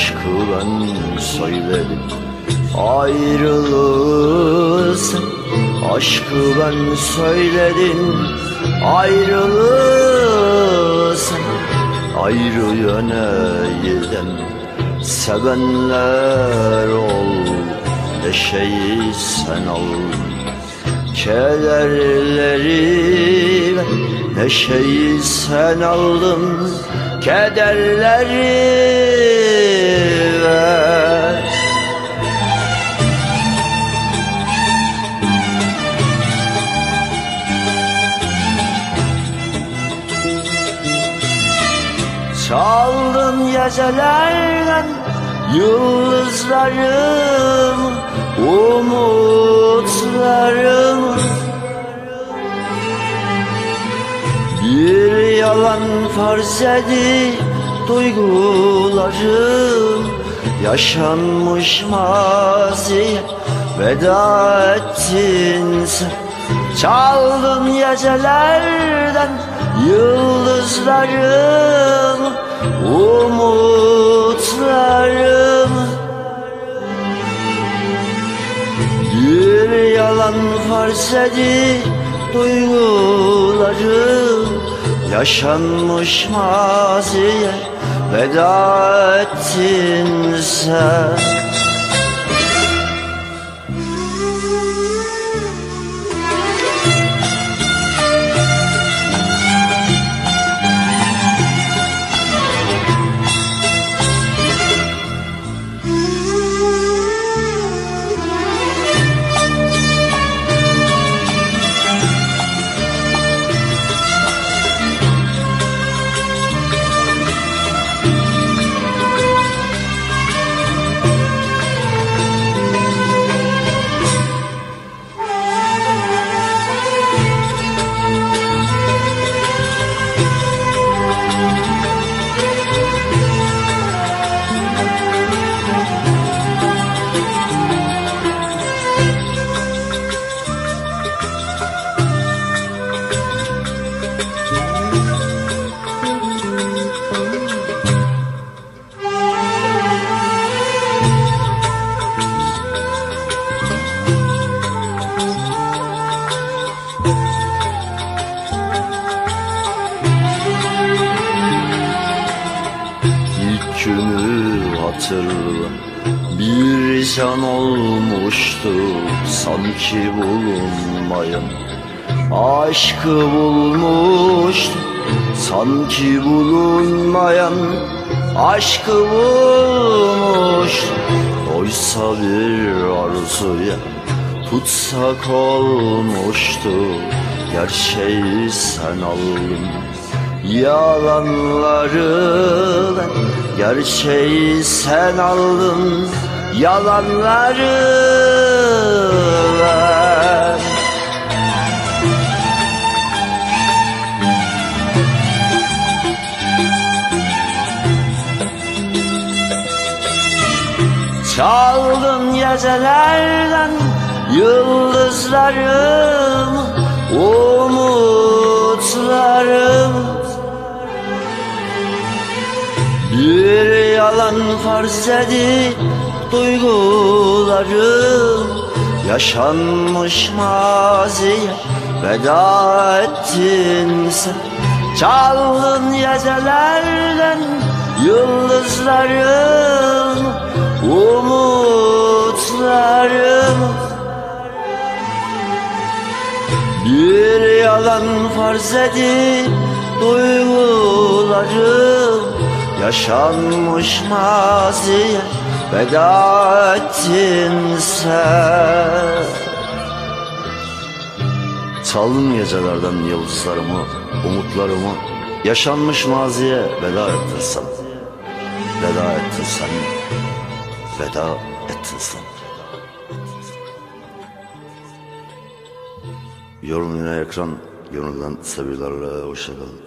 aşkı ben söyledim. Ayrılırsın aşkı ben söyledim. Ayrılırsın ayrı yöne giden Sevenler ol. Neşeyi sen al Kederleri ve neşeyi sen aldın Kederleri ver. Çaldın gecelerden yıldızlarım Umutlarım Bir yalan farz edip duygularım. Yaşanmış maziye veda ettin sen. Çaldın gecelerden yıldızlarım Umutlarım. Bir yalan farz edip duygularım Yaşanmış maziye veda ettin sen hatırla Bir can olmuştu sanki bulunmayan. Aşkı bulmuştu sanki bulunmayan. Aşkı bulmuştu Oysa bir arzuya tutsak olmuştu. Gerçeği sen aldın Yalanları ben Gerçeği sen aldın. Yalanları ben Çaldın gecelerden yıldızlarım edip duygularım Yaşanmış maziye veda ettin sen. Çaldın gecelerden yıldızlarım Umutlarım Bir yalan farz edip duygularım Yaşanmış maziye veda ettin sen. Çaldın gecelerden yıldızlarımı, umutlarımı. Yaşanmış maziye veda ettin sen. Veda ettin sen. Veda ettin sen. Yorum yine ekran Gönülden sevgilerle hoşçakalın